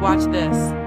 Watch this.